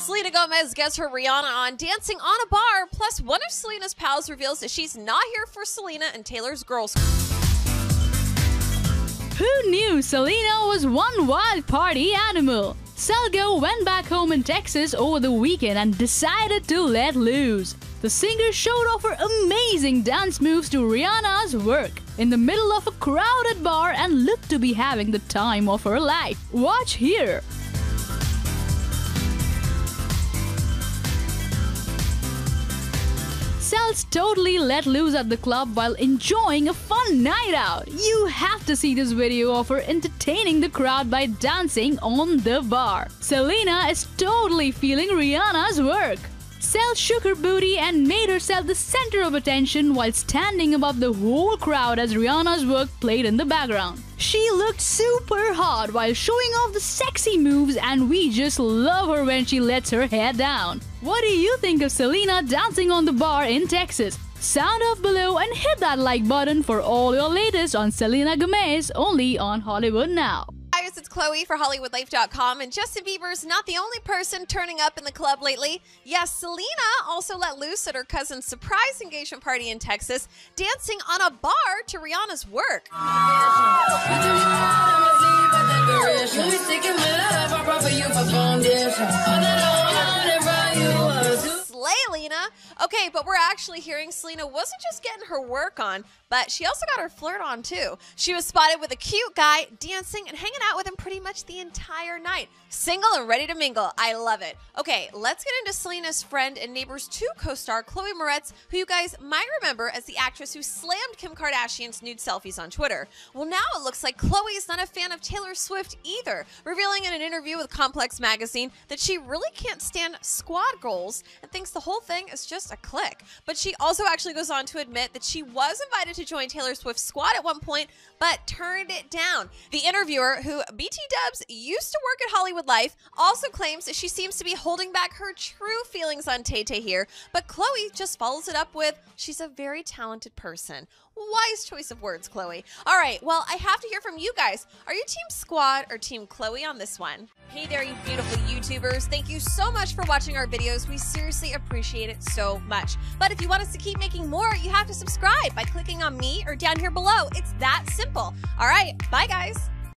Selena Gomez gets her Rihanna on dancing on a bar. Plus, one of Selena's pals reveals that she's not here for Selena and Taylor's girls. Who knew Selena was one wild party animal? Selgo went back home in Texas over the weekend and decided to let loose. The singer showed off her amazing dance moves to Rihanna's work in the middle of a crowded bar and looked to be having the time of her life. Watch here. Sel's totally let loose at the club while enjoying a fun night out. You have to see this video of her entertaining the crowd by dancing on the bar. Selena is totally feeling Rihanna's work. Sel shook her booty and made herself the center of attention while standing above the whole crowd as Rihanna's work played in the background. She looked super hot while showing off the sexy moves, and we just love her when she lets her hair down. What do you think of Selena dancing on the bar in Texas? Sound off below and hit that like button for all your latest on Selena Gomez only on Hollywood Now. Chloe for HollywoodLife.com, and Justin Bieber's not the only person turning up in the club lately. Yes, Selena also let loose at her cousin's surprise engagement party in Texas, dancing on a bar to Rihanna's work. Okay, but we're actually hearing Selena wasn't just getting her work on, but she also got her flirt on too. She was spotted with a cute guy dancing and hanging out with him pretty much the entire night. Single and ready to mingle. I love it. Okay, let's get into Selena's friend and Neighbors 2 co star Chloe Moretz, who you guys might remember as the actress who slammed Kim Kardashian's nude selfies on Twitter. Well, now it looks like Chloe is not a fan of Taylor Swift either, revealing in an interview with Complex Magazine that she really can't stand squad goals and thinks the whole thing is just a clique. But she also actually goes on to admit that she was invited to join Taylor Swift's squad at one point, but turned it down. The interviewer, who BT Dubs used to work at Hollywood Life, also claims that she seems to be holding back her true feelings on Tay Tay here, but Chloe just follows it up with, she's a very talented person. Wise choice of words, Chloe. All right, well, I have to hear from you guys. Are you Team Squad or Team Chloe on this one? Hey there, you beautiful YouTubers. Thank you so much for watching our videos. We seriously appreciate it so much. But if you want us to keep making more, you have to subscribe by clicking on me or down here below. It's that simple. All right, bye, guys.